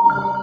you.